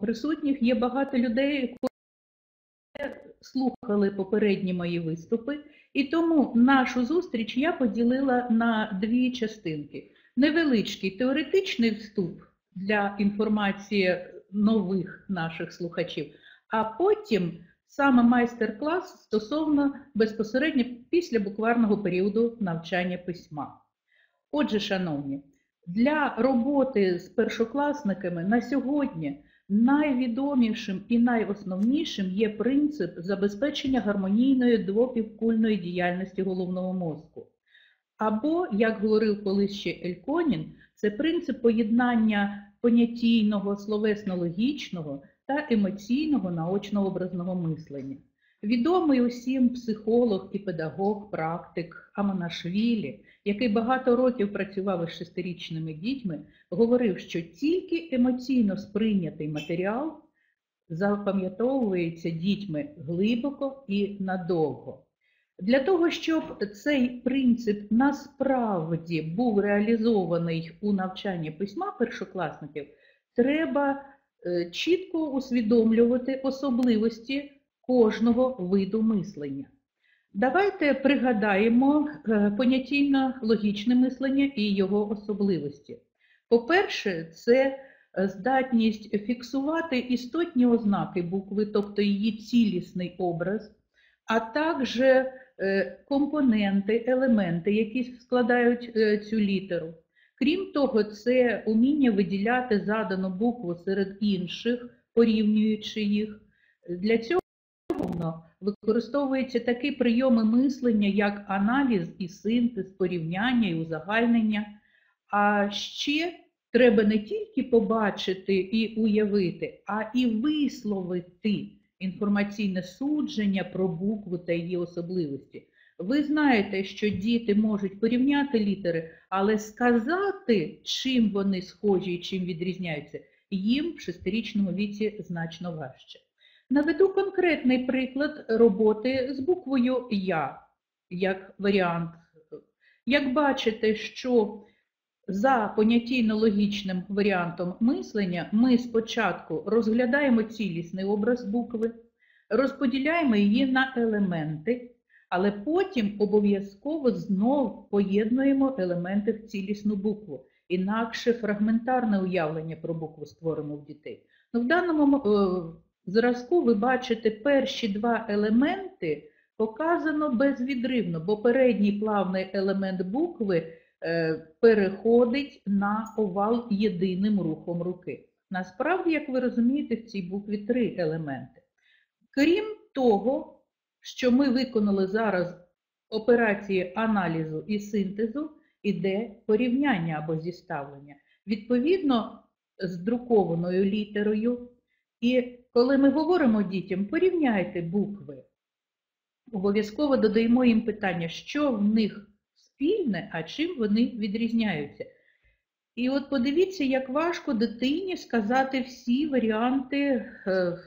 присутніх є багато людей, які слухали попередні мої виступи, і тому нашу зустріч я поділила на дві частинки. Невеличкий теоретичний вступ для інформації нових наших слухачів, а потім саме майстер-клас стосовно безпосередньо після букварного періоду навчання письма. Отже, шановні, для роботи з першокласниками на сьогодні найвідомішим і найосновнішим є принцип забезпечення гармонійної двопівкульної діяльності головного мозку. Або, як говорив колись ще Ельконін, це принцип поєднання понятійного, словесно-логічного та емоційного наочно-образного мислення. Відомий усім психолог і педагог, практик Аманашвілі, який багато років працював із шестирічними дітьми, говорив, що тільки емоційно сприйнятий матеріал запам'ятовується дітьми глибоко і надовго. Для того, щоб цей принцип насправді був реалізований у навчанні письма першокласників, треба е, чітко усвідомлювати особливості кожного виду мислення. Давайте пригадаємо е, понятійно-логічне мислення і його особливості. По-перше, це е, здатність фіксувати істотні ознаки букви, тобто її цілісний образ, а також е, компоненти, елементи, які складають цю літеру. Крім того, це уміння виділяти задану букву серед інших, порівнюючи їх. Для цього використовуються такі прийоми мислення, як аналіз і синтез, порівняння і узагальнення. А ще треба не тільки побачити і уявити, а і висловити інформаційне судження про букву та її особливості. Ви знаєте, що діти можуть порівняти літери, але сказати, чим вони схожі і чим відрізняються, їм в шестирічному віці значно важче. Наведу конкретний приклад роботи з буквою Я як варіант. Як бачите, що за понятійно-логічним варіантом мислення ми спочатку розглядаємо цілісний образ букви, розподіляємо її на елементи, але потім обов'язково знов поєднуємо елементи в цілісну букву. Інакше фрагментарне уявлення про букву створимо в дітей. Ну, В даному е, зразку ви бачите перші два елементи показано безвідривно, бо передній плавний елемент букви е, переходить на овал єдиним рухом руки. Насправді, як ви розумієте, в цій букві три елементи. Крім того, що ми виконали зараз операції аналізу і синтезу, іде порівняння або зіставлення. Відповідно, з друкованою літерою і коли ми говоримо дітям, порівняйте букви. Обов'язково додаємо їм питання, що в них спільне, а чим вони відрізняються. І от подивіться, як важко дитині сказати всі варіанти е,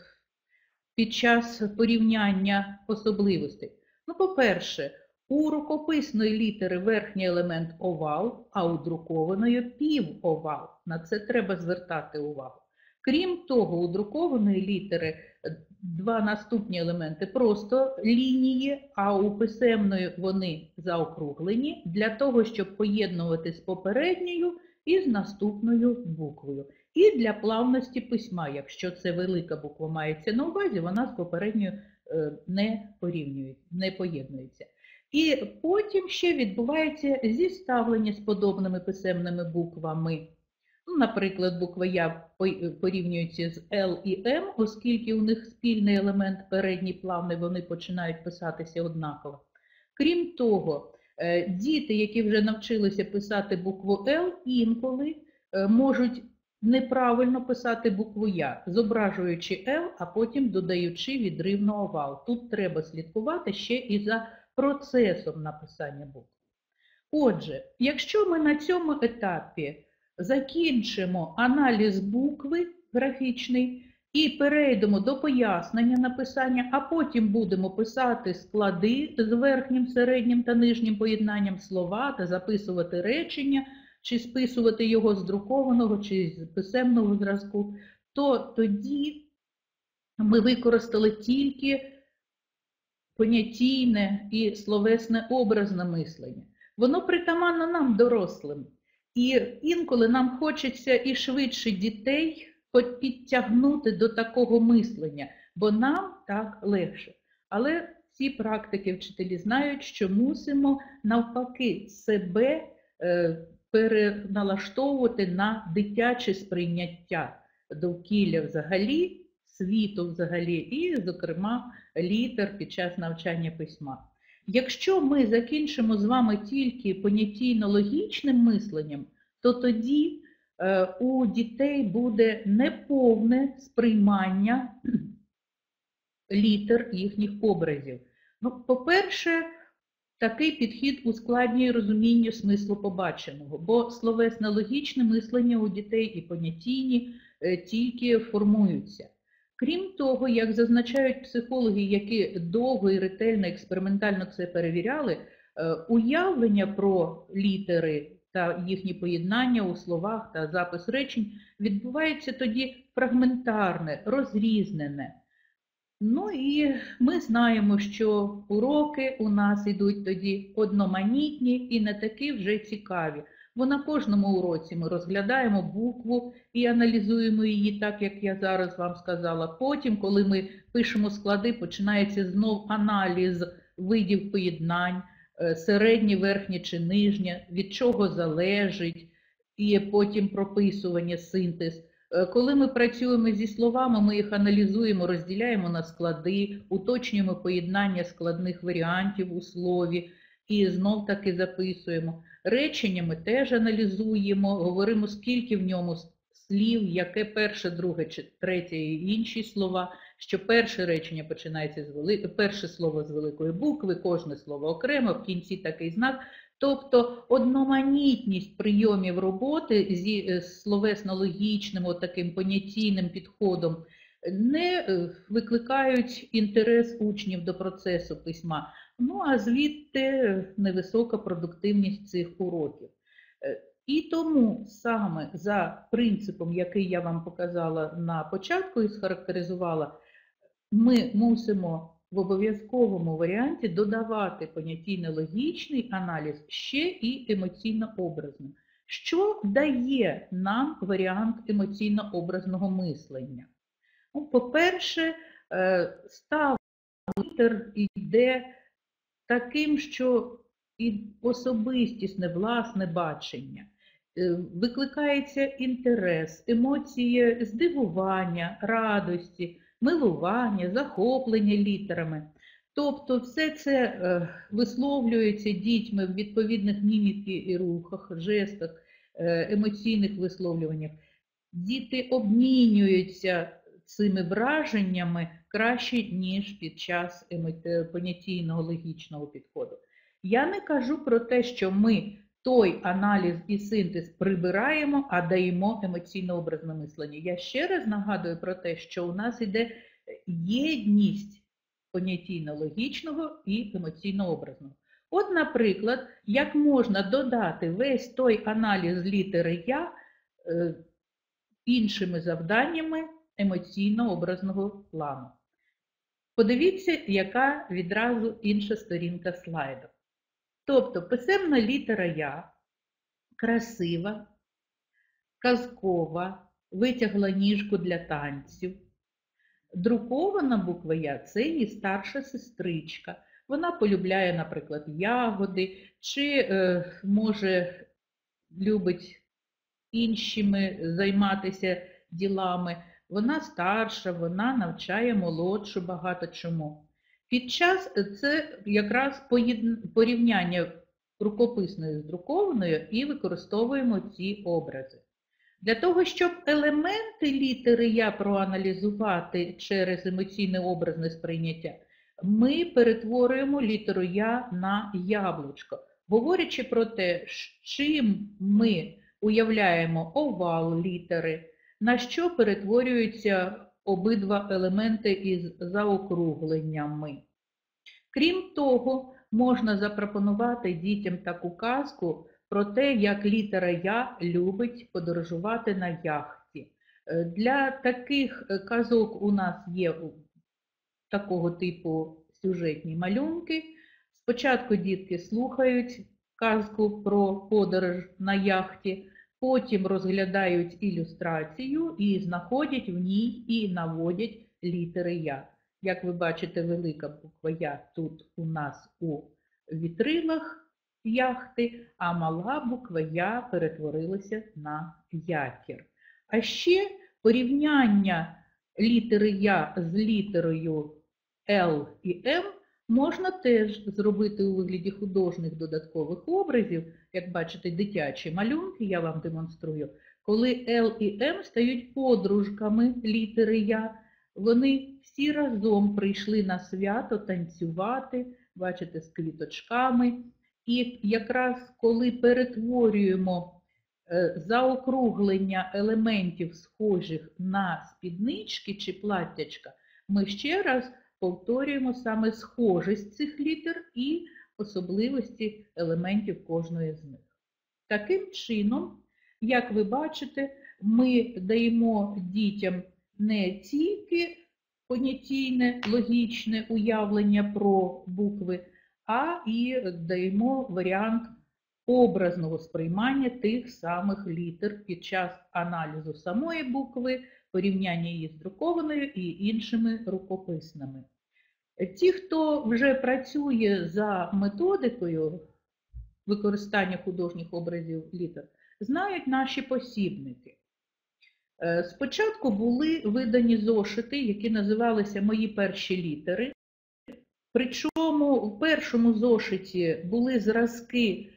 під час порівняння особливостей. Ну, по-перше, у рукописної літери верхній елемент овал, а у друкованої півовал. На це треба звертати увагу. Крім того, у друкованої літери е, два наступні елементи просто лінії, а у писемної вони заокруглені для того, щоб поєднувати з попередньою і з наступною буквою. І для плавності письма, якщо це велика буква мається на увазі, вона з попередньою е, не порівнюється, не поєднується. І потім ще відбувається зіставлення з подобними писемними буквами. Ну, Наприклад, буква Я порівнюється з L і M, оскільки у них спільний елемент передній плавний, вони починають писатися однаково. Крім того, е, діти, які вже навчилися писати букву L, інколи е, можуть неправильно писати букву Я, зображуючи L, а потім додаючи відривно овал. Тут треба слідкувати ще і за процесом написання букв. Отже, якщо ми на цьому етапі закінчимо аналіз букви графічний і перейдемо до пояснення написання, а потім будемо писати склади з верхнім, середнім та нижнім поєднанням слова та записувати речення, чи списувати його з друкованого, чи з писемного зразку, то тоді ми використали тільки понятійне і словесне образне мислення. Воно притаманно нам, дорослим. І інколи нам хочеться і швидше дітей підтягнути до такого мислення, бо нам так легше. Але ці практики вчителі знають, що мусимо навпаки себе е, переналаштовувати на дитяче сприйняття довкілля взагалі, світу взагалі, і, зокрема, літер під час навчання письма. Якщо ми закінчимо з вами тільки понятійно-логічним мисленням, то тоді е, у дітей буде неповне сприймання літер їхніх образів. Ну, По-перше, такий підхід ускладнює розуміння смислу побаченого, бо словесно-логічне мислення у дітей і понятійні е, тільки формуються. Крім того, як зазначають психологи, які довго і ретельно експериментально це перевіряли, е, уявлення про літери та їхні поєднання у словах та запис речень відбувається тоді фрагментарне, розрізнене. Ну і ми знаємо, що уроки у нас йдуть тоді одноманітні і не такі вже цікаві. Бо на кожному уроці ми розглядаємо букву і аналізуємо її, так як я зараз вам сказала. Потім, коли ми пишемо склади, починається знов аналіз видів поєднань, е, середнє, верхнє чи нижнє, від чого залежить, і потім прописування, синтез. Е, коли ми працюємо зі словами, ми їх аналізуємо, розділяємо на склади, уточнюємо поєднання складних варіантів у слові і знов таки записуємо. Речення ми теж аналізуємо, говоримо, скільки в ньому слів, яке перше, друге, третє і інші слова, що перше речення починається з вели... перше слово з великої букви, кожне слово окремо, в кінці такий знак. Тобто одноманітність прийомів роботи зі е, словесно-логічним, таким понятійним підходом не е, викликають інтерес учнів до процесу письма. Ну, а звідти невисока продуктивність цих уроків. Е, і тому саме за принципом, який я вам показала на початку і схарактеризувала, ми мусимо в обов'язковому варіанті додавати понятійно-логічний аналіз ще і емоційно-образний. Що дає нам варіант емоційно-образного мислення? Ну, По-перше, е, став літер йде таким, що і особистісне власне бачення. Е, викликається інтерес, емоції здивування, радості, милування, захоплення літерами. Тобто все це е, висловлюється дітьми в відповідних міміки і рухах, жестах, е, емоційних висловлюваннях. Діти обмінюються цими враженнями краще, ніж під час понятійного логічного підходу. Я не кажу про те, що ми той аналіз і синтез прибираємо, а даємо емоційно-образне мислення. Я ще раз нагадую про те, що у нас йде єдність понятійно-логічного і емоційно-образного. От, наприклад, як можна додати весь той аналіз літери Я е, іншими завданнями емоційно-образного плану. Подивіться, яка відразу інша сторінка слайду. Тобто писемна літера Я красива, казкова, витягла ніжку для танців. Друкована буква Я це її старша сестричка. Вона полюбляє, наприклад, ягоди, чи, е, може, любить іншими займатися ділами. Вона старша, вона навчає молодшу багато чому. Під час е, це якраз порівняння рукописної з друкованою і використовуємо ці образи. Для того, щоб елементи літери Я проаналізувати через емоційне образне сприйняття, ми перетворюємо літеру Я на яблучко, говорячи про те, чим ми уявляємо овал літери, на що перетворюються обидва елементи із заокругленнями. Крім того, можна запропонувати дітям таку казку про те, як літера Я любить подорожувати на яхті. Е, Для таких е, казок у нас є такого типу сюжетні малюнки. Спочатку дітки слухають казку про подорож на яхті, потім розглядають ілюстрацію і знаходять в ній і наводять літери Я. Як ви бачите, велика буква Я тут у нас у вітрилах яхти, а мала буква Я перетворилася на якір. А ще порівняння літери Я з літерою Л і М можна теж зробити у вигляді художніх додаткових образів, як бачите, дитячі малюнки, я вам демонструю. Коли Л і М стають подружками літери Я, вони всі разом прийшли на свято танцювати, бачите, з квіточками. І якраз коли перетворюємо е, заокруглення елементів, схожих на спіднички чи платтячка, ми ще раз повторюємо саме схожість цих літер і особливості елементів кожної з них. Таким чином, як ви бачите, ми даємо дітям не тільки понятійне, логічне уявлення про букви, а і даємо варіант образного сприймання тих самих літер під час аналізу самої букви, порівняння її з друкованою і іншими рукописними. Ті, хто вже працює за методикою використання художніх образів літер, знають наші посібники. Е, Спочатку були видані зошити, які називалися Мої перші літери. Причому в першому зошиті були зразки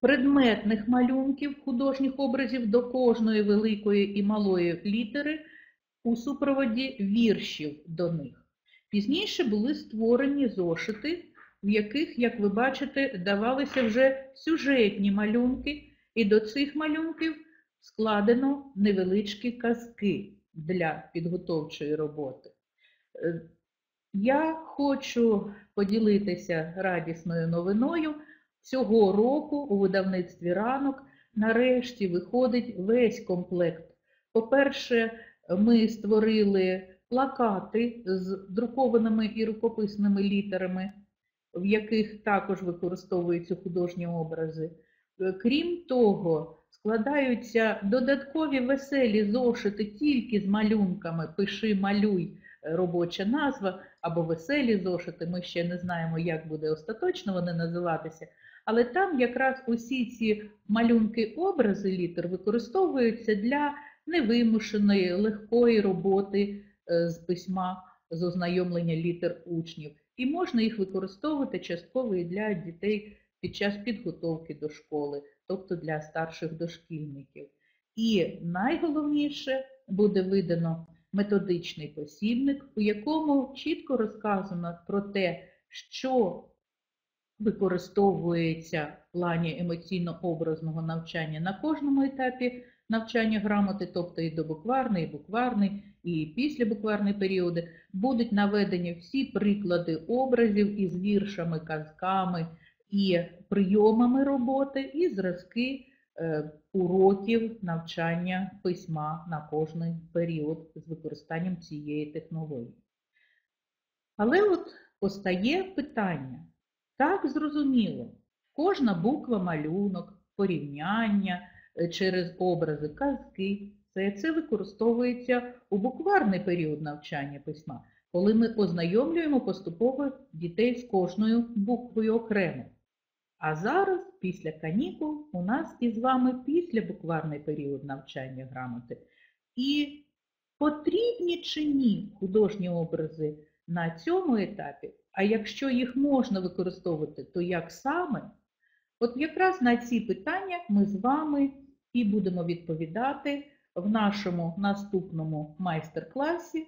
предметних малюнків художніх образів до кожної великої і малої літери у супроводі віршів до них. Пізніше були створені зошити, в яких, як ви бачите, давалися вже сюжетні малюнки, і до цих малюнків складено невеличкі казки для підготовчої роботи. Е, Я хочу поділитися радісною новиною. Цього року у видавництві ранок нарешті виходить весь комплект. По-перше, ми створили плакати з друкованими і рукописними літерами, в яких також використовуються художні образи. Е, Крім того, складаються додаткові веселі зошити тільки з малюнками Пиши, малюй е, робоча назва, або веселі зошити. Ми ще не знаємо, як буде остаточно вони називатися. Але там якраз усі ці малюнки-образи літер використовуються для невимушеної, легкої роботи з письма, з ознайомлення літер учнів. І можна їх використовувати частково і для дітей під час підготовки до школи, тобто для старших дошкільників. І найголовніше буде видано методичний посібник, у якому чітко розказано про те, що використовується в плані емоційно-образного навчання на кожному етапі навчання грамоти, тобто і добукварний, і букварний, і післябукварний періоди, будуть наведені всі приклади образів із віршами, казками і прийомами роботи, і зразки е, уроків навчання письма на кожний період з використанням цієї технології. Але от постає питання. Так зрозуміло, кожна буква малюнок, порівняння е, через образи, казки, це використовується у букварний період навчання письма, коли ми ознайомлюємо поступово дітей з кожною буквою окремо. А зараз, після канікул, у нас із вами післябукварний період навчання грамоти. І потрібні чи ні художні образи на цьому етапі, а якщо їх можна використовувати, то як саме? От якраз на ці питання ми з вами і будемо відповідати в нашому наступному майстер-класі,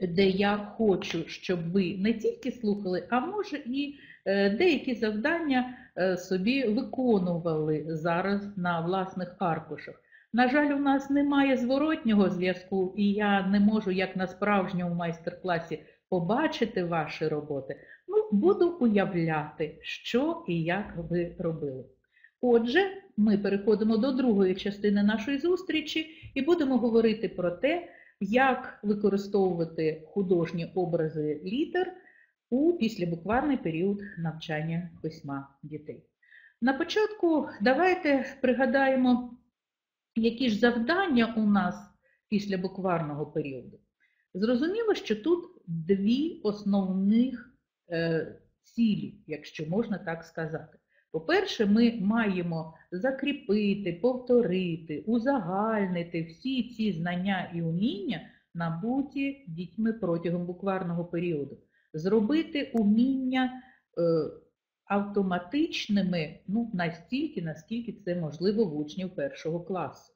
де я хочу, щоб ви не тільки слухали, а може і е, деякі завдання е, собі виконували зараз на власних аркушах. На жаль, у нас немає зворотнього зв'язку, і я не можу, як на справжньому майстер-класі, побачити ваші роботи. Ну, буду уявляти, що і як ви робили. Отже, ми переходимо до другої частини нашої зустрічі і будемо говорити про те, як використовувати художні образи літер у післябукварний період навчання письма дітей. На початку давайте пригадаємо, які ж завдання у нас після букварного періоду. Зрозуміло, що тут дві основних е, цілі, якщо можна так сказати. По-перше, ми маємо закріпити, повторити, узагальнити всі ці знання і уміння, набуті дітьми протягом букварного періоду, зробити уміння е, автоматичними ну, настільки, наскільки це можливо в учнів першого класу.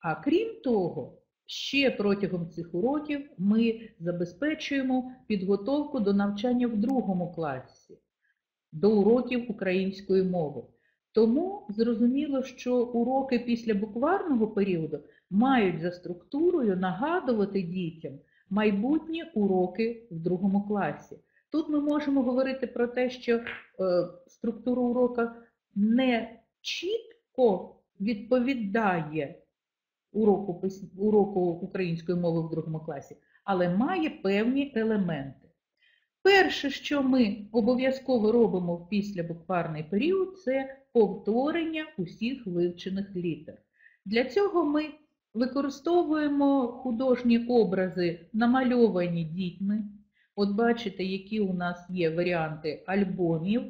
А крім того, ще протягом цих уроків ми забезпечуємо підготовку до навчання в другому класі, до уроків української мови. Тому зрозуміло, що уроки після букварного періоду мають за структурою нагадувати дітям майбутні уроки в другому класі. Тут ми можемо говорити про те, що е, структура урока не чітко відповідає уроку, уроку української мови в другому класі, але має певні елементи. Перше, що ми обов'язково робимо в післябукварний період, це повторення усіх вивчених літер. Для цього ми використовуємо художні образи, намальовані дітьми. От бачите, які у нас є варіанти альбомів.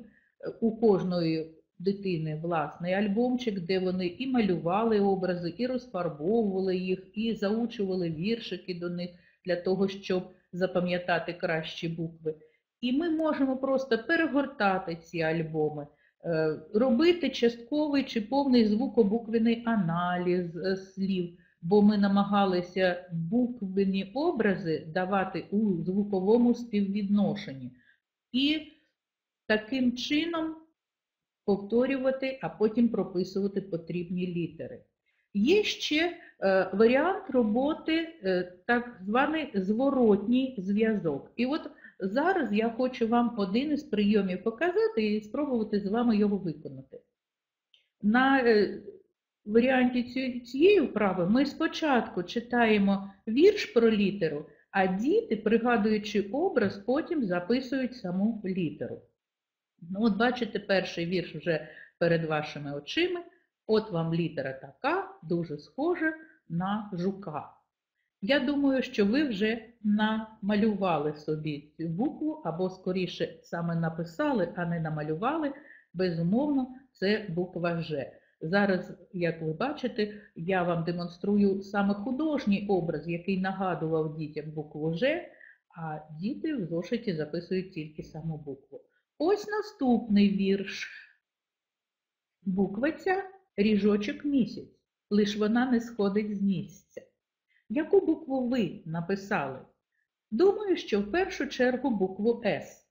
У кожної дитини власний альбомчик, де вони і малювали образи, і розфарбовували їх, і заучували віршики до них для того, щоб запам'ятати кращі букви. І ми можемо просто перегортати ці альбоми, е, робити частковий чи повний звукобуквений аналіз е, слів, бо ми намагалися буквені образи давати у звуковому співвідношенні. І таким чином повторювати, а потім прописувати потрібні літери. Є ще е, варіант роботи, так званий зворотній зв'язок. І от зараз я хочу вам один із прийомів показати і спробувати з вами його виконати. На е, варіанті цієї вправи ми спочатку читаємо вірш про літеру, а діти, пригадуючи образ, потім записують саму літеру. Ну, от бачите, перший вірш вже перед вашими очима. От вам літера така, дуже схожа на жука. Я думаю, що ви вже намалювали собі цю букву, або, скоріше, саме написали, а не намалювали. Безумовно, це буква Ж. Зараз, як ви бачите, я вам демонструю саме художній образ, який нагадував дітям букву Ж, а діти в зошиті записують тільки саму букву. Ось наступний вірш. Буква ця ріжочок місяць, лиш вона не сходить з місця. Яку букву ви написали? Думаю, що в першу чергу букву С.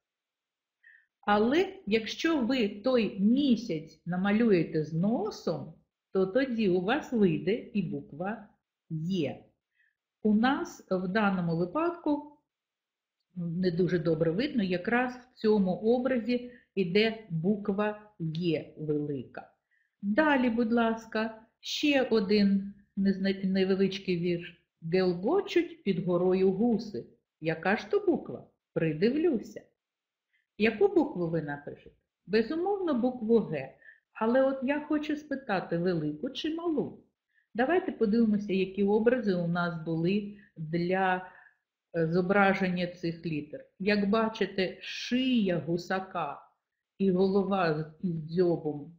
Але якщо ви той місяць намалюєте з носом, то тоді у вас вийде і буква Є. У нас в даному випадку не дуже добре видно, якраз в цьому образі йде буква Є велика. Далі, будь ласка, ще один невеличкий вірш. Гелгочуть під горою гуси. Яка ж то буква? Придивлюся. Яку букву ви напишете? Безумовно, букву Г. Але от я хочу спитати, велику чи малу? Давайте подивимося, які образи у нас були для Е, зображення цих літер. Як бачите, шия гусака і голова із дзьобом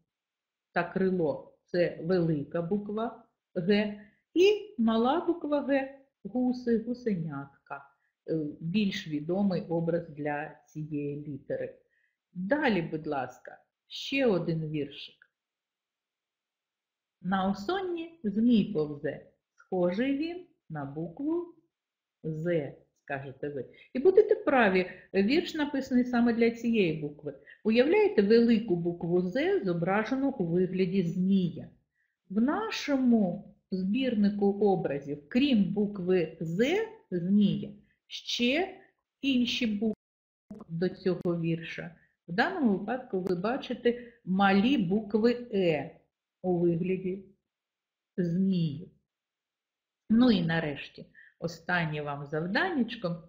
та крило це велика буква Г, і мала буква Г гуси, гусенятка. Е, більш відомий образ для цієї літери. Далі, будь ласка, ще один віршик. На осонні змій повзе. Схожий він на букву З скажете ви. І будете праві, вірш написаний саме для цієї букви. Уявляєте велику букву З, зображену у вигляді змія. В нашому збірнику образів, крім букви З, змія, ще інші букви до цього вірша. В даному випадку ви бачите малі букви Е. у вигляді змії. Ну і нарешті, останнє вам завданнячко.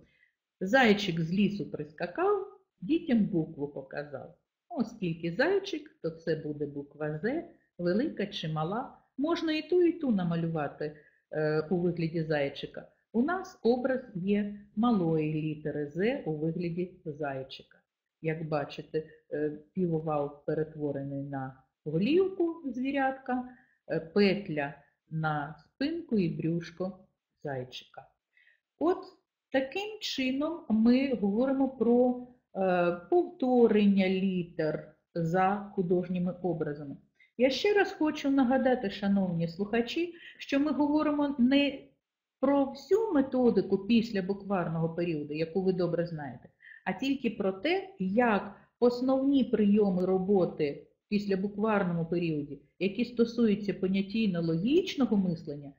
Зайчик з лісу прискакав, дітям букву показав. Оскільки зайчик, то це буде буква З, велика чи мала. Можна і ту, і ту намалювати е, у вигляді зайчика. У нас образ є малої літери З у вигляді зайчика. Як бачите, е, півовал перетворений на голівку звірятка, е, петля на спинку і брюшко зайчика. От таким чином ми говоримо про е, повторення літер за художніми образами. Я ще раз хочу нагадати, шановні слухачі, що ми говоримо не про всю методику після букварного періоду, яку ви добре знаєте, а тільки про те, як основні прийоми роботи після букварному періоді, які стосуються понятійно-логічного мислення,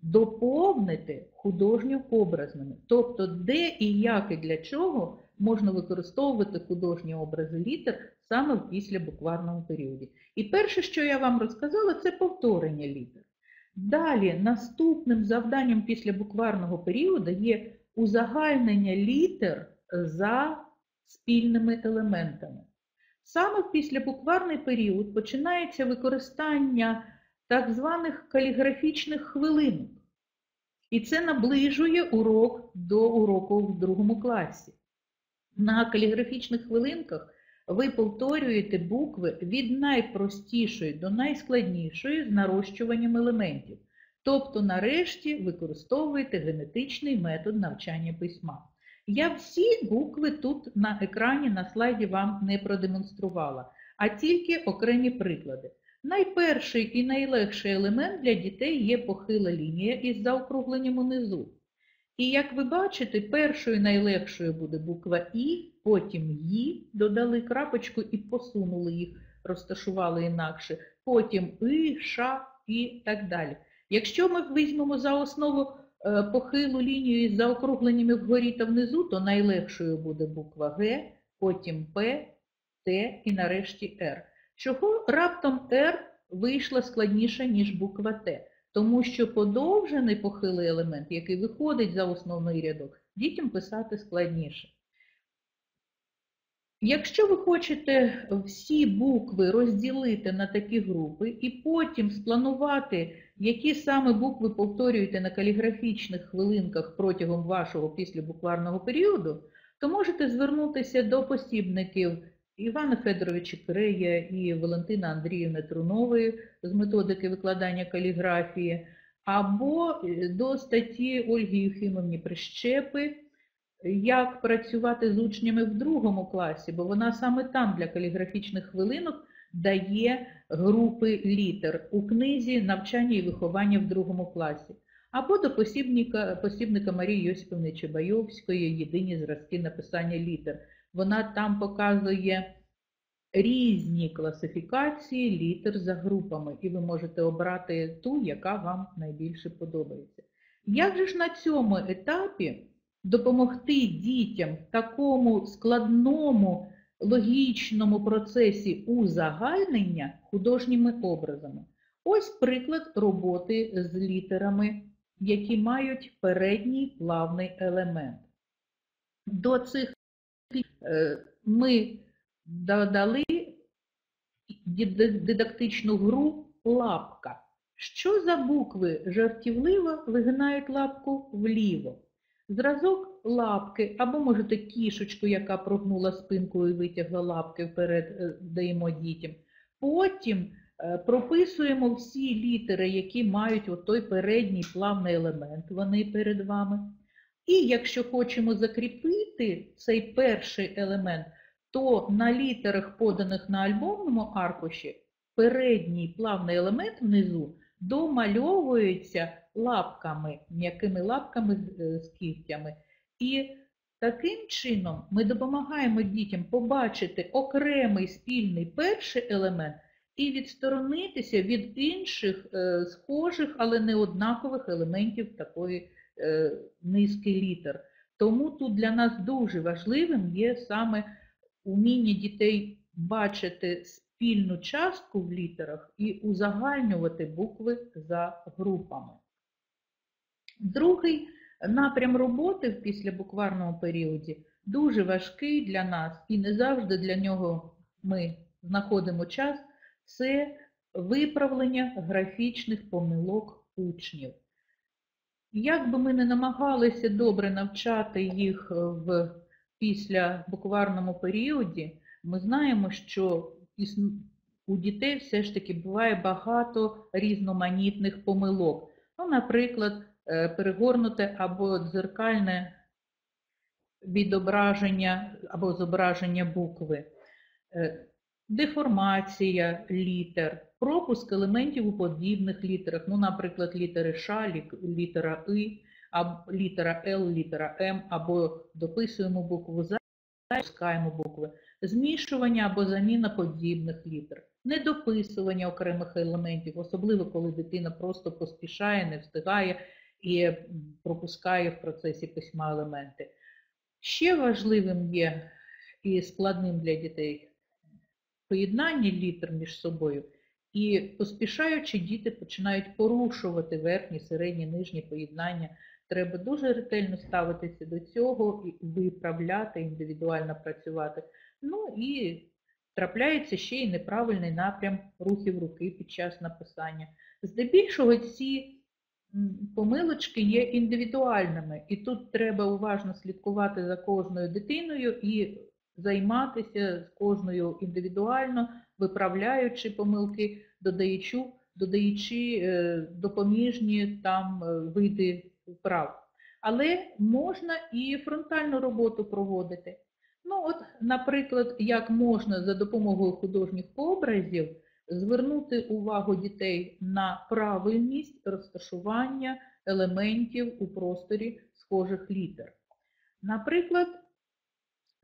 доповнити художньо-образними. Тобто, де і як і для чого можна використовувати художні образи літер саме в післябукварному періоді. І перше, що я вам розказала, це повторення літер. Далі наступним завданням післябукварного періоду є узагальнення літер за спільними елементами. Саме в післябукварний період починається використання так званих каліграфічних хвилинок. І це наближує урок до уроку в другому класі. На каліграфічних хвилинках ви повторюєте букви від найпростішої до найскладнішої з нарощуванням елементів. Тобто, нарешті, використовуєте генетичний метод навчання письма. Я всі букви тут на екрані на слайді вам не продемонструвала, а тільки окремі приклади. Найперший і найлегший елемент для дітей є похила лінія із заокругленням унизу. І як ви бачите, першою найлегшою буде буква І, потім Ї, додали крапочку і посунули їх, розташували інакше, потім И, Ша і так далі. Якщо ми візьмемо за основу е, похилу лінію із заокругленнями вгорі та внизу, то найлегшою буде буква Г, потім П, Т і нарешті Р. Чого раптом R вийшла складніше, ніж буква Т? Тому що подовжений похилий елемент, який виходить за основний рядок, дітям писати складніше. Якщо ви хочете всі букви розділити на такі групи і потім спланувати, які саме букви повторюєте на каліграфічних хвилинках протягом вашого післябукварного періоду, то можете звернутися до посібників Івана Федоровича Кирея і Валентина Андріївни Трунової з методики викладання каліграфії, або е, до статті Ольги Юхимовні Прищепи, як працювати з учнями в другому класі, бо вона саме там для каліграфічних хвилинок дає групи літер у книзі Навчання і виховання в другому класі, або до посібника, посібника Марії Йосиповни Чебайовської Єдині зразки написання літер. Вона там показує різні класифікації літер за групами, і ви можете обрати ту, яка вам найбільше подобається. Як же ж на цьому етапі допомогти дітям в такому складному логічному процесі узагальнення художніми образами? Ось приклад роботи з літерами, які мають передній плавний елемент. До цих ми додали дидактичну гру лапка. Що за букви жартівливо вигинають лапку вліво? Зразок лапки, або, можете, кішечку, яка прогнула спинку і витягла лапки вперед, е, даємо дітям. Потім е, прописуємо всі літери, які мають отой передній плавний елемент, вони перед вами. І якщо хочемо закріпити цей перший елемент, то на літерах, поданих на альбомному аркуші, передній плавний елемент внизу домальовується лапками, м'якими лапками з е, кігтями. І таким чином ми допомагаємо дітям побачити окремий спільний перший елемент і відсторонитися від інших е, схожих, але не однакових елементів такої. Е, низки літер. Тому тут для нас дуже важливим є саме уміння дітей бачити спільну частку в літерах і узагальнювати букви за групами. Другий напрям роботи в післябукварному періоді дуже важкий для нас і не завжди для нього ми знаходимо час, це виправлення графічних помилок учнів. Як би ми не намагалися добре навчати їх в післябукварному періоді, ми знаємо, що у дітей все ж таки буває багато різноманітних помилок. Ну, Наприклад, е, перегорнуте або дзеркальне відображення або зображення букви, е, деформація літер, пропуск елементів у подібних літерах, ну, наприклад, літери Ш, літера И, літера Л, літера М, або дописуємо букву З, запускаємо букви, змішування або заміна подібних літер, недописування окремих елементів, особливо коли дитина просто поспішає, не встигає і пропускає в процесі письма елементи. Ще важливим є і складним для дітей поєднання літер між собою. І поспішаючи, діти починають порушувати верхні, середні, нижні поєднання. Треба дуже ретельно ставитися до цього, і виправляти, індивідуально працювати. Ну і трапляється ще й неправильний напрям рухів руки під час написання. Здебільшого ці помилочки є індивідуальними, і тут треба уважно слідкувати за кожною дитиною і займатися з кожною індивідуально, виправляючи помилки, додаючи, додаючи е, допоміжні там е, види вправ. Але можна і фронтальну роботу проводити. Ну, от, Наприклад, як можна за допомогою художніх образів звернути увагу дітей на правильність розташування елементів у просторі схожих літер. Наприклад,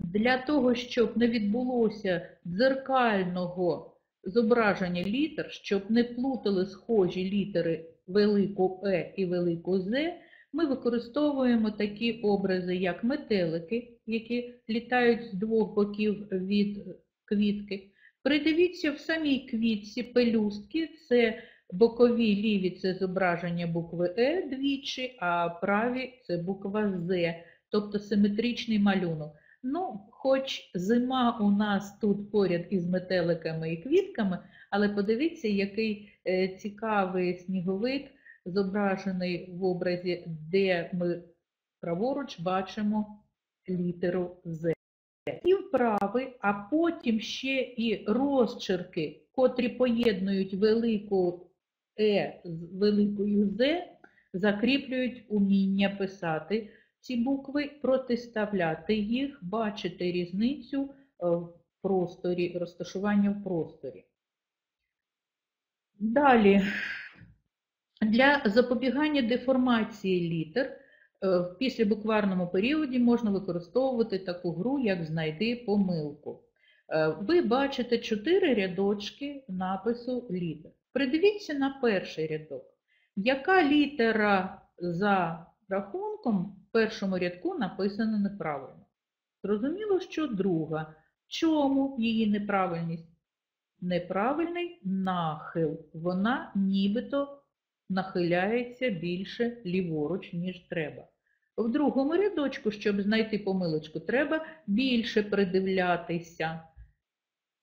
для того, щоб не відбулося дзеркального зображення літер, щоб не плутали схожі літери велику Е і велику З, ми використовуємо такі образи, як метелики, які літають з двох боків від квітки. Придивіться в самій квітці пелюстки, це бокові ліві це зображення букви Е двічі, а праві це буква З, тобто симетричний малюнок. Ну, хоч зима у нас тут поряд із метеликами і квітками, але подивіться, який е, цікавий сніговик зображений в образі, де ми праворуч бачимо літеру З. І вправи, а потім ще і розчерки, котрі поєднують велику Е з великою З, закріплюють уміння писати ці букви, протиставляти їх, бачити різницю е, в просторі, розташування в просторі. Далі, для запобігання деформації літер е, в післябукварному періоді можна використовувати таку гру, як знайди помилку. Е, ви бачите чотири рядочки напису літер. Придивіться на перший рядок. Яка літера за рахунком в першому рядку написана неправильно? Зрозуміло, що друга. Чому її неправильність? Неправильний нахил. Вона нібито нахиляється більше ліворуч, ніж треба. В другому рядочку, щоб знайти помилочку, треба більше придивлятися.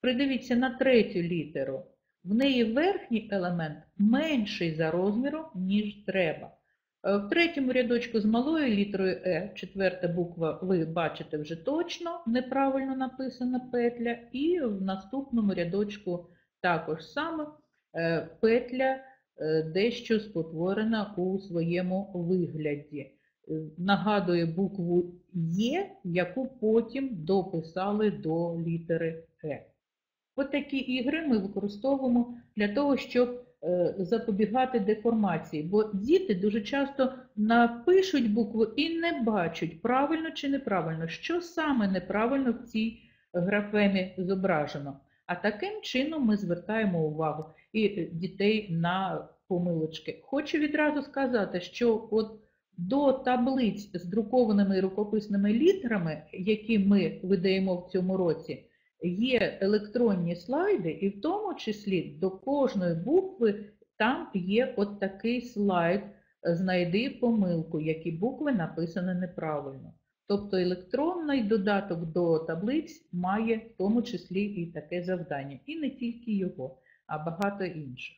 Придивіться на третю літеру. В неї верхній елемент менший за розміром, ніж треба. Е, в третьому рядочку з малою літерою Е, четверта буква, ви бачите вже точно неправильно написана петля, і в наступному рядочку також саме е, петля е, дещо спотворена у своєму вигляді. Нагадує букву Є, яку потім дописали до літери Е. От такі ігри ми використовуємо для того, щоб запобігати деформації, бо діти дуже часто напишуть букву і не бачать, правильно чи неправильно, що саме неправильно в цій графемі зображено. А таким чином ми звертаємо увагу і е, дітей на помилочки. Хочу відразу сказати, що от до таблиць з друкованими рукописними літерами, які ми видаємо в цьому році, є електронні слайди, і в тому числі до кожної букви там є от такий слайд «Знайди помилку, які букви написані неправильно». Тобто електронний додаток до таблиць має в тому числі і таке завдання. І не тільки його, а багато інших.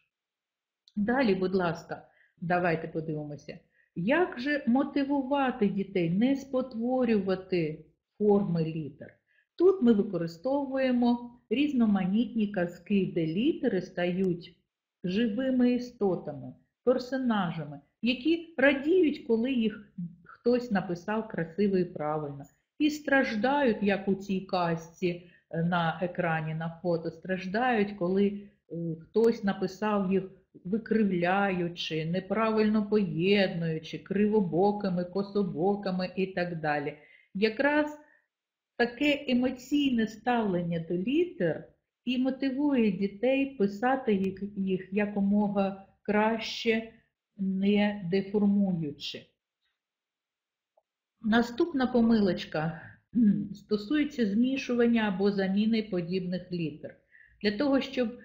Далі, будь ласка, давайте подивимося. Як же мотивувати дітей не спотворювати форми літер? Тут ми використовуємо різноманітні казки, де літери стають живими істотами, персонажами, які радіють, коли їх хтось написав красиво і правильно. І страждають, як у цій казці е, на екрані, на фото, страждають, коли е, хтось написав їх викривляючи, неправильно поєднуючи, кривобокими, кособоками і так далі. Якраз таке емоційне ставлення до літер і мотивує дітей писати їх, якомога краще, не деформуючи. Наступна помилочка стосується змішування або заміни подібних літер. Для того, щоб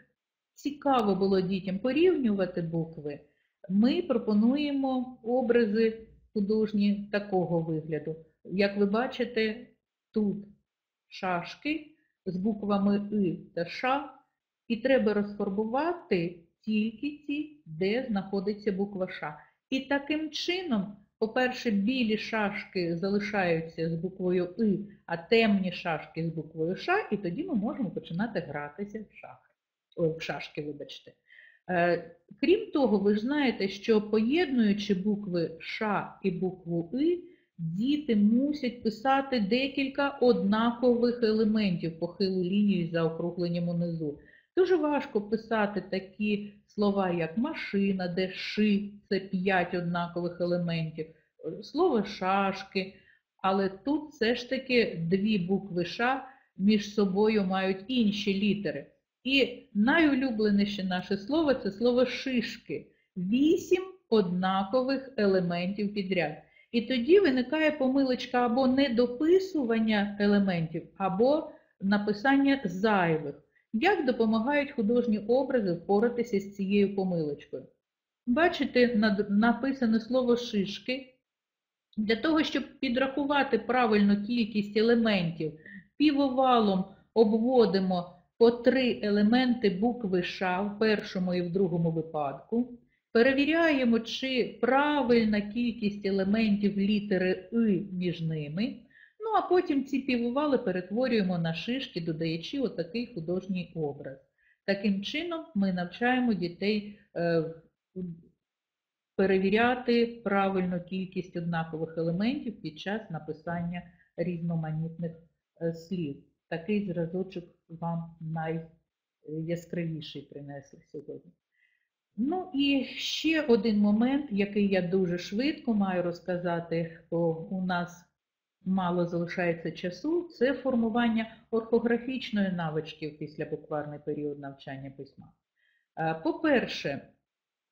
цікаво було дітям порівнювати букви, ми пропонуємо образи художні такого вигляду. Як ви бачите, тут шашки з буквами И та Ш, і треба розфарбувати тільки ті, де знаходиться буква Ш. І таким чином, по-перше, білі шашки залишаються з буквою И, а темні шашки з буквою Ш, і тоді ми можемо починати гратися в шахи. Ой, в шашки, вибачте. Е, крім того, ви ж знаєте, що поєднуючи букви Ш і букву И, діти мусять писати декілька однакових елементів похилу лінію за округленням унизу. Дуже важко писати такі слова, як машина, де ши це п'ять однакових елементів, слово шашки, але тут все ж таки дві букви Ш між собою мають інші літери. І найулюбленіше наше слово це слово шишки. Вісім однакових елементів підряд. І тоді виникає помилочка або недописування елементів, або написання зайвих. Як допомагають художні образи впоратися з цією помилочкою? Бачите, написане слово шишки. Для того, щоб підрахувати правильну кількість елементів, півовалом обводимо по три елементи букви Ш в першому і в другому випадку. Перевіряємо, чи правильна кількість елементів літери И між ними. Ну, а потім ці півовали перетворюємо на шишки, додаючи отакий художній образ. Таким чином ми навчаємо дітей е, перевіряти правильну кількість однакових елементів під час написання різноманітних е, слів. Такий зразочок вам найяскравіший принесли сьогодні. Ну і ще один момент, який я дуже швидко маю розказати, бо у нас мало залишається часу, це формування орфографічної навички після букварний період навчання письма. Е, по-перше,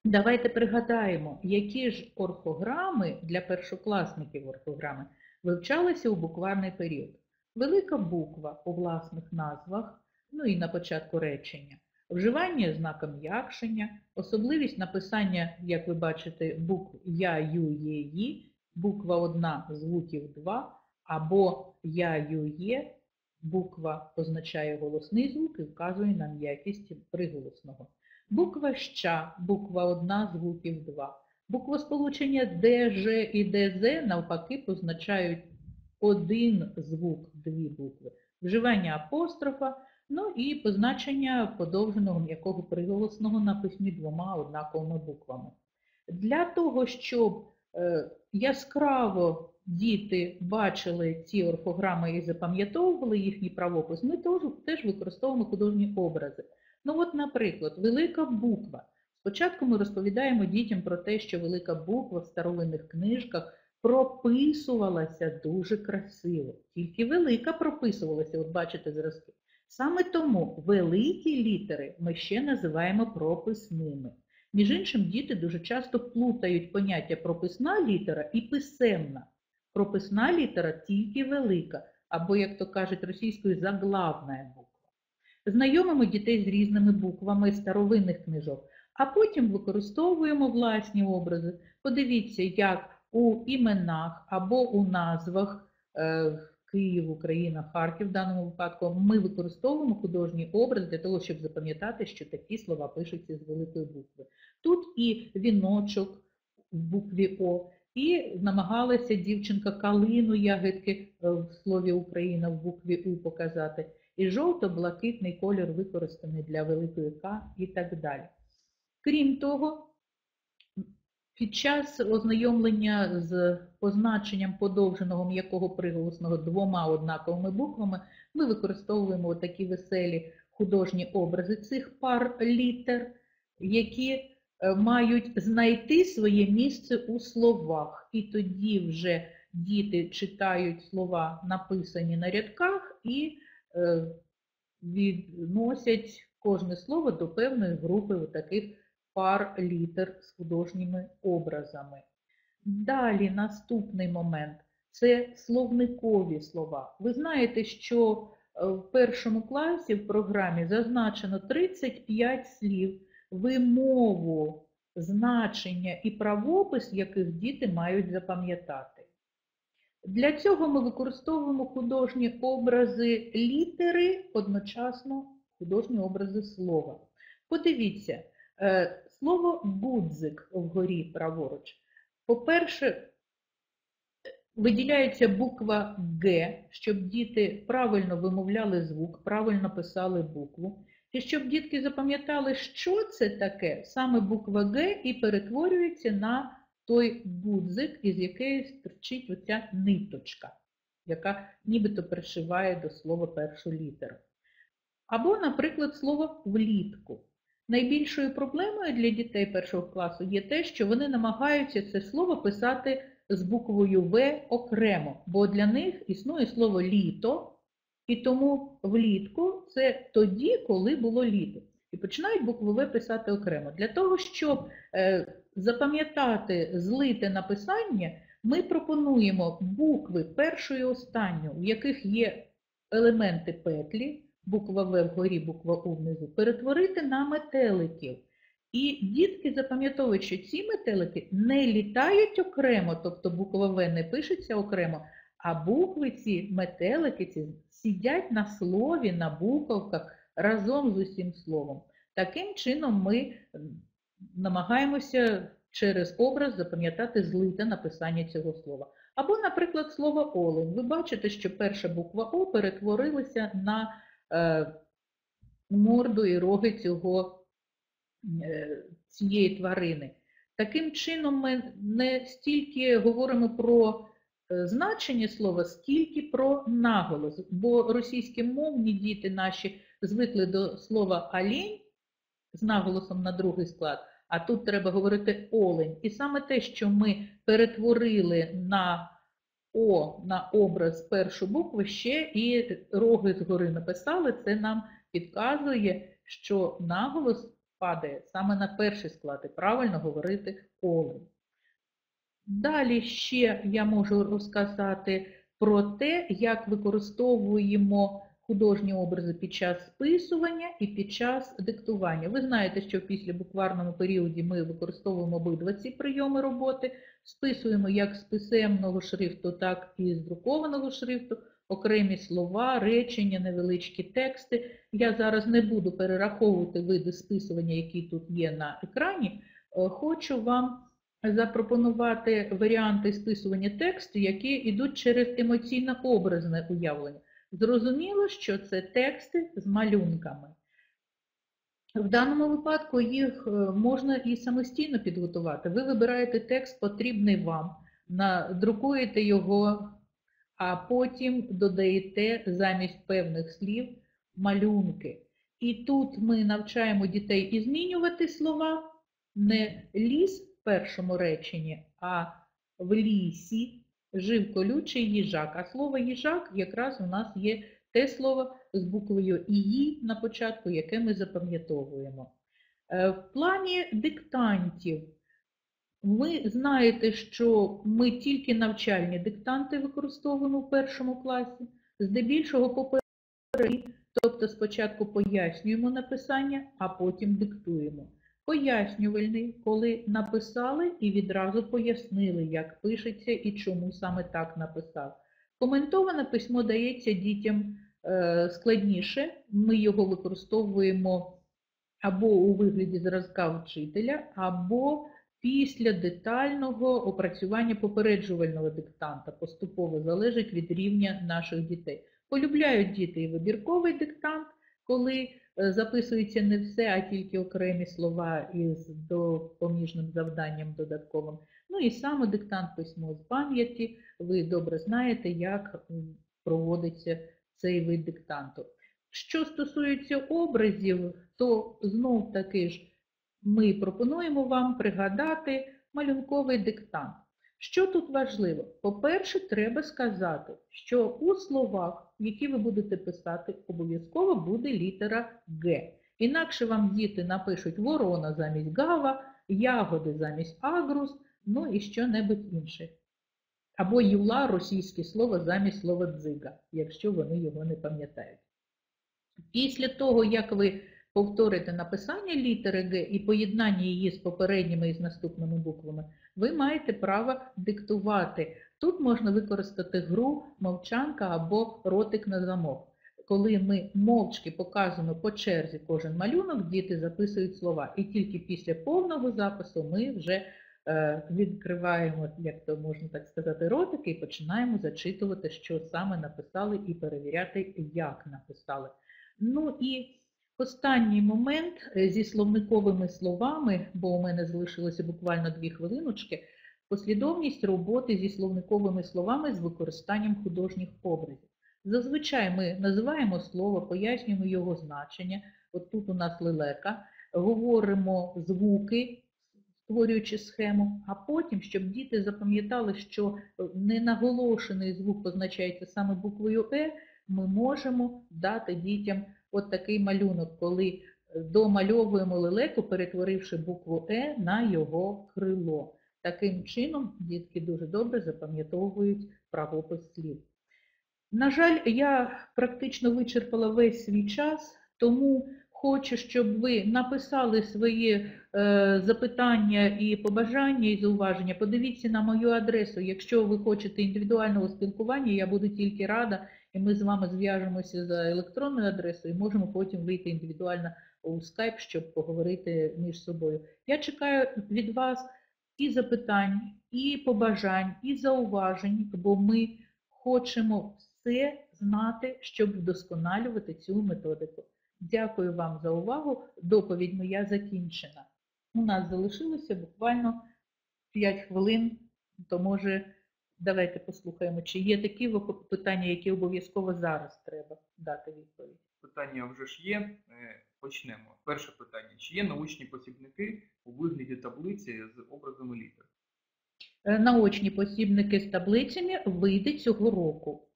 давайте пригадаємо, які ж орфограми для першокласників орфограми вивчалися у букварний період. Велика буква у власних назвах, ну і на початку речення, вживання знака м'якшення, особливість написання, як ви бачите, букв Я, Ю, Є, Ї, буква одна, звуків два, або Я, Ю, Є, буква позначає голосний звук і вказує на м'якість приголосного. Буква Ща, буква одна, звуків два. Буквосполучення Д, Ж і ДЗ навпаки позначають один звук, дві букви, вживання апострофа, ну і позначення подовженого м'якого приголосного на письмі двома однаковими буквами. Для того, щоб е, яскраво діти бачили ці орфограми і запам'ятовували їхній правопис, ми теж використовуємо художні образи. Ну от, наприклад, велика буква. Спочатку ми розповідаємо дітям про те, що велика буква в старовинних книжках прописувалася дуже красиво. Тільки велика прописувалася, от бачите зразки. Саме тому великі літери ми ще називаємо прописними. Між іншим, діти дуже часто плутають поняття прописна літера і писемна. Прописна літера тільки велика, або, як то кажуть російською, заглавна буква. знайомимо дітей з різними буквами старовинних книжок, а потім використовуємо власні образи. Подивіться, як у іменах або у назвах е, Київ, Україна, Харків в даному випадку ми використовуємо художній образ для того, щоб запам'ятати, що такі слова пишуться з великої букви. Тут і віночок в букві О, і намагалася дівчинка калину ягідки е, в слові Україна в букві У показати. І жовто-блакитний колір використаний для великої К і так далі. Крім того, під час ознайомлення з позначенням подовженого м'якого приголосного двома однаковими буквами ми використовуємо такі веселі художні образи цих пар літер, які е, мають знайти своє місце у словах. І тоді вже діти читають слова, написані на рядках, і е, відносять кожне слово до певної групи таких пар літер з художніми образами. Далі наступний момент це словникові слова. Ви знаєте, що е, в першому класі в програмі зазначено 35 слів, вимову, значення і правопис, яких діти мають запам'ятати. Для цього ми використовуємо художні образи літери, одночасно художні образи слова. Подивіться, е, слово гудзик вгорі праворуч. По-перше, виділяється буква Г, щоб діти правильно вимовляли звук, правильно писали букву. І щоб дітки запам'ятали, що це таке, саме буква Г і перетворюється на той гудзик, із якої стерчить оця ниточка, яка нібито пришиває до слова першу літеру. Або, наприклад, слово влітку. Найбільшою проблемою для дітей першого класу є те, що вони намагаються це слово писати з буквою В окремо, бо для них існує слово літо, і тому влітку це тоді, коли було літо. І починають букву В писати окремо. Для того, щоб е, запам'ятати злите написання, ми пропонуємо букви першу і останню, в яких є елементи петлі, буква В вгорі, буква У внизу, перетворити на метеликів. І дітки запам'ятовують, що ці метелики не літають окремо, тобто буква В не пишеться окремо, а букви ці метелики ці сидять на слові, на буковках разом з усім словом. Таким чином ми намагаємося через образ запам'ятати злите написання цього слова. Або, наприклад, слово олень. Ви бачите, що перша буква О перетворилася на морду і роги цього, е, цієї тварини. Таким чином, ми не стільки говоримо про е, значення слова, скільки про наголос, бо російські мовні діти наші звикли до слова олень з наголосом на другий склад, а тут треба говорити олень. І саме те, що ми перетворили на О на образ першу букву, ще і роги згори написали, це нам підказує, що наголос падає саме на перший склад правильно говорити олень. Далі ще я можу розказати про те, як використовуємо художні образи під час списування і під час диктування. Ви знаєте, що в післябукварному періоді ми використовуємо обидва ці прийоми роботи, списуємо як з писемного шрифту, так і з друкованого шрифту, окремі слова, речення, невеличкі тексти. Я зараз не буду перераховувати види списування, які тут є на екрані. Е, хочу вам запропонувати варіанти списування тексту, які йдуть через емоційно-образне уявлення. Зрозуміло, що це тексти з малюнками. В даному випадку їх е, можна і самостійно підготувати. Ви вибираєте текст, потрібний вам, надрукуєте його, а потім додаєте замість певних слів малюнки. І тут ми навчаємо дітей і змінювати слова не ліс в першому реченні, а в лісі жив колючий їжак. А слово їжак якраз у нас є те слово з буквою «ії» на початку, яке ми запам'ятовуємо. Е, в плані диктантів ви знаєте, що ми тільки навчальні диктанти використовуємо в першому класі, здебільшого попередні Тобто спочатку пояснюємо написання, а потім диктуємо. Пояснювальний, коли написали і відразу пояснили, як пишеться і чому саме так написав. Коментоване письмо дається дітям е, складніше. Ми його використовуємо або у вигляді зразка вчителя, або після детального опрацювання попереджувального диктанта. Поступово залежить від рівня наших дітей. Полюбляють діти і вибірковий диктант, коли записується не все, а тільки окремі слова із допоміжним завданням додатковим. Ну і саме диктант письмо з пам'яті. Ви добре знаєте, як проводиться цей вид диктанту. Що стосується образів, то знов таки ж ми пропонуємо вам пригадати малюнковий диктант. Що тут важливо? По-перше, треба сказати, що у словах, які ви будете писати, обов'язково буде літера Г. Інакше вам діти напишуть ворона замість гава, ягоди замість агрус, ну і що-небудь інше. Або юла російське слово замість слова дзига, якщо вони його не пам'ятають. Після того, як ви повторите написання літери Г і поєднання її з попередніми і з наступними буквами, ви маєте право диктувати. Тут можна використати гру мовчанка або ротик на замок. Коли ми мовчки показуємо по черзі кожен малюнок, діти записують слова. І тільки після повного запису ми вже е, відкриваємо, як то можна так сказати, ротики і починаємо зачитувати, що саме написали, і перевіряти, як написали. Ну і останній момент е, зі словниковими словами, бо у мене залишилося буквально дві хвилиночки, послідовність роботи зі словниковими словами з використанням художніх образів. Зазвичай ми називаємо слово, пояснюємо його значення. От тут у нас лелека, говоримо звуки, створюючи схему, а потім, щоб діти запам'ятали, що ненаголошений звук позначається саме буквою Е, ми можемо дати дітям от такий малюнок, коли домальовуємо лелеку, перетворивши букву Е на його крило. Таким чином дітки дуже добре запам'ятовують правопис слів. На жаль, я практично вичерпала весь свій час, тому хочу, щоб ви написали свої е, запитання і побажання і зауваження. Подивіться на мою адресу. Якщо ви хочете індивідуального спілкування, я буду тільки рада, і ми з вами зв'яжемося за електронною адресою і можемо потім вийти індивідуально у скайп, щоб поговорити між собою. Я чекаю від вас і запитань, і побажань, і зауважень, бо ми хочемо все знати, щоб вдосконалювати цю методику. Дякую вам за увагу. Доповідь моя закінчена. У нас залишилося буквально 5 хвилин, то може давайте послухаємо, чи є такі питання, які обов'язково зараз треба дати відповідь. Питання вже ж є. Е, Почнемо. Перше питання. Чи є научні посібники у вигляді таблиці з образами літер? Е, Наочні посібники з таблицями вийде цього року.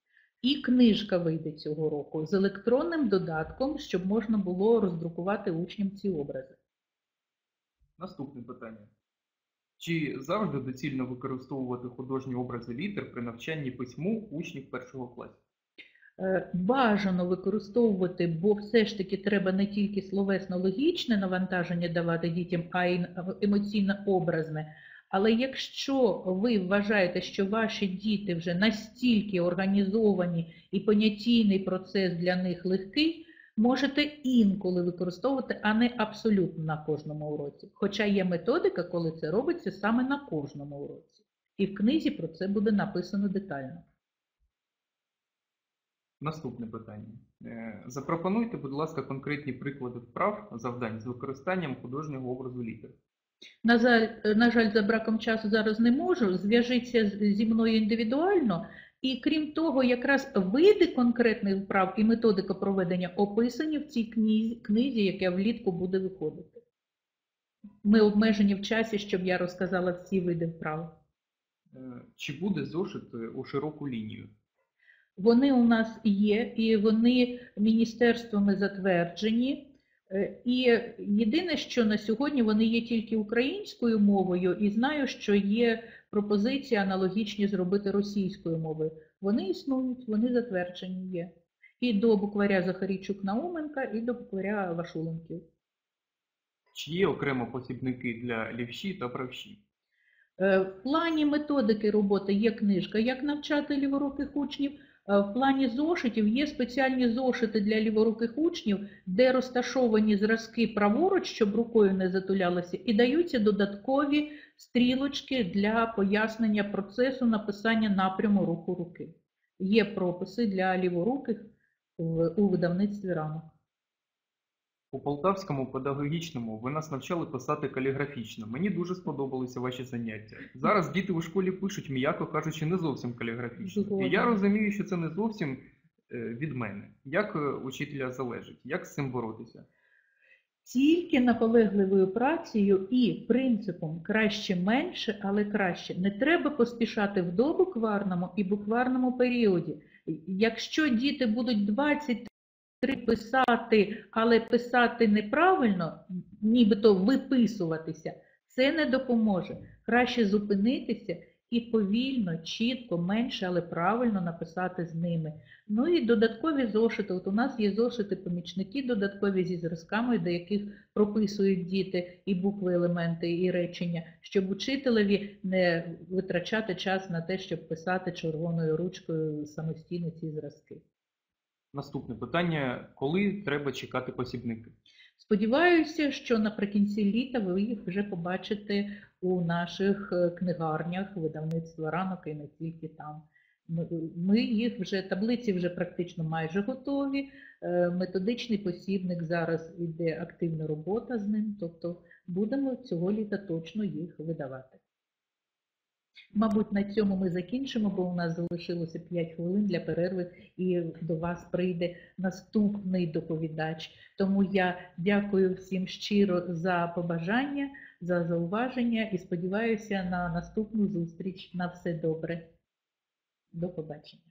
І книжка вийде цього року з електронним додатком, щоб можна було роздрукувати учням ці образи. Наступне питання. Чи завжди доцільно використовувати художні образи літер при навчанні письму учнів першого класу? Е, Бажано використовувати, бо все ж таки треба не тільки словесно-логічне навантаження давати дітям, а й емоційно-образне. Але якщо ви вважаєте, що ваші діти вже настільки організовані і понятійний процес для них легкий, можете інколи використовувати, а не абсолютно на кожному уроці. Хоча є методика, коли це робиться саме на кожному уроці. І в книзі про це буде написано детально. Наступне питання. Е, Запропонуйте, будь ласка, конкретні приклади вправ завдань з використанням художнього образу літер. На жаль, на жаль, за браком часу зараз не можу. Зв'яжіться зі мною індивідуально. І крім того, якраз види конкретних вправ і методика проведення описані в цій книзі, книзі, яка влітку буде виходити. Ми обмежені в часі, щоб я розказала всі види вправ. Е, Чи буде зошит е, у широку лінію? Вони у нас є, і вони міністерствами затверджені. Е, І єдине, що на сьогодні вони є тільки українською мовою, і знаю, що є пропозиції аналогічні зробити російською мовою. Вони існують, вони затверджені є. І до букваря Захарійчук Науменка, і до букваря Вашуленків. Чи є окремо посібники для лівші та правші? Е, В плані методики роботи є книжка «Як навчати ліворуких учнів». Е, В плані зошитів є спеціальні зошити для ліворуких учнів, де розташовані зразки праворуч, щоб рукою не затулялися, і даються додаткові стрілочки для пояснення процесу написання напряму руху руки. Є прописи для ліворуких у видавництві ранок. У Полтавському педагогічному ви нас навчали писати каліграфічно. Мені дуже сподобалися ваші заняття. Зараз діти у школі пишуть, м'яко кажучи, не зовсім каліграфічно. І я розумію, що це не зовсім е, від мене. Як е, учителя залежить? Як з цим боротися? Тільки наполегливою працею і принципом краще менше, але краще. Не треба поспішати в добукварному і букварному періоді. Якщо діти будуть 23 писати, але писати неправильно, нібито виписуватися, це не допоможе. Краще зупинитися і повільно, чітко, менше, але правильно написати з ними. Ну і додаткові зошити. От у нас є зошити-помічники додаткові зі зразками, до яких прописують діти і букви, елементи, і речення, щоб учителеві не витрачати час на те, щоб писати червоною ручкою самостійно ці зразки. Наступне питання: коли треба чекати посібники? Сподіваюся, що наприкінці літа ви їх вже побачите у наших е, книгарнях видавництва ранок і не тільки там. Ми- їх вже, таблиці вже практично майже готові. е, Методичний посібник зараз іде активна робота з ним, тобто будемо цього літа точно їх видавати. Мабуть, на цьому ми закінчимо, бо у нас залишилося 5 хвилин для перерви, і до вас прийде наступний доповідач. Тому я дякую всім щиро за побажання, за зауваження і сподіваюся на наступну зустріч. На все добре. До побачення.